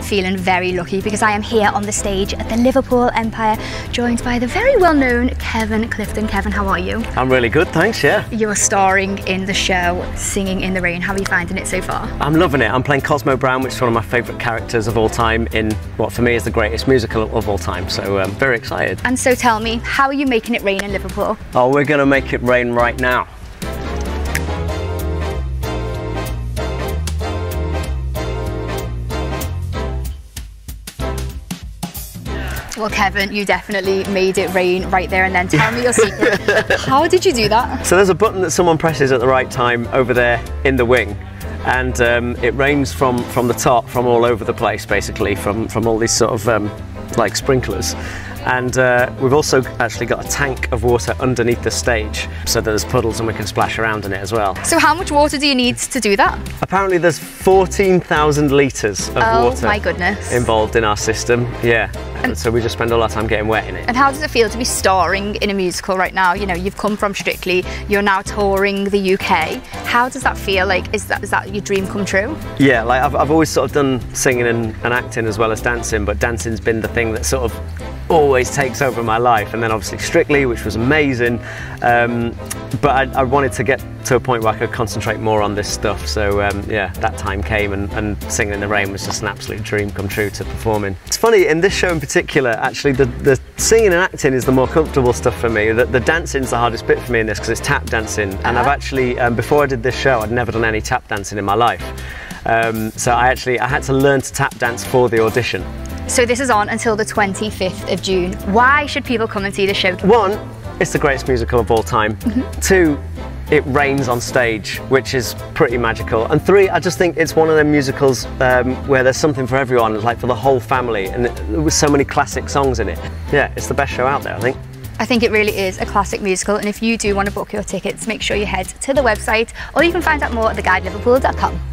am feeling very lucky because I am here on the stage at the Liverpool Empire, joined by the very well known Kevin Clifton. Kevin, how are you? I'm really good, thanks, yeah. You're starring in the show Singing in the Rain. How are you finding it so far? I'm loving it. I'm playing Cosmo Brown, which is one of my favourite characters of all time in what for me is the greatest musical of all time. So I'm um, very excited. And so tell me, how are you making it rain in Liverpool? Oh, we're going to make it rain right now. Well, Kevin, you definitely made it rain right there and then. Tell me your secret. How did you do that? So there's a button that someone presses at the right time over there in the wing and um, it rains from, from the top, from all over the place basically, from, from all these sort of um, like sprinklers and uh, we've also actually got a tank of water underneath the stage so that there's puddles and we can splash around in it as well. So how much water do you need to do that? Apparently there's 14,000 litres of oh, water my goodness. involved in our system, yeah. And so we just spend all our time getting wet in it. And how does it feel to be starring in a musical right now? You know, you've come from Strictly, you're now touring the UK. How does that feel? Like, is that is that your dream come true? Yeah, like I've, I've always sort of done singing and, and acting as well as dancing, but dancing's been the thing that sort of always takes over my life. And then obviously Strictly, which was amazing. Um, but I, I, wanted to get to a point where I could concentrate more on this stuff. So um, yeah, that time came and, and, Singing in the Rain was just an absolute dream come true to performing. It's funny, in this show in particular, actually the, the singing and acting is the more comfortable stuff for me. The, the dancing's the hardest bit for me in this because it's tap dancing. And I've uh-huh. actually, um, before I did this show, I'd never done any tap dancing in my life. Um, so I actually, I had to learn to tap dance for the audition. So this is on until the 25th of June. Why should people come and see the show? One, it's the greatest musical of all time. Mm -hmm. Two, it rains on stage, which is pretty magical. And three, I just think it's one of the musicals um, where there's something for everyone, like for the whole family, and there was so many classic songs in it. Yeah, it's the best show out there, I think. I think it really is a classic musical, and if you do want to book your tickets, make sure you head to the website, or you can find out more at theguideliverpool.com.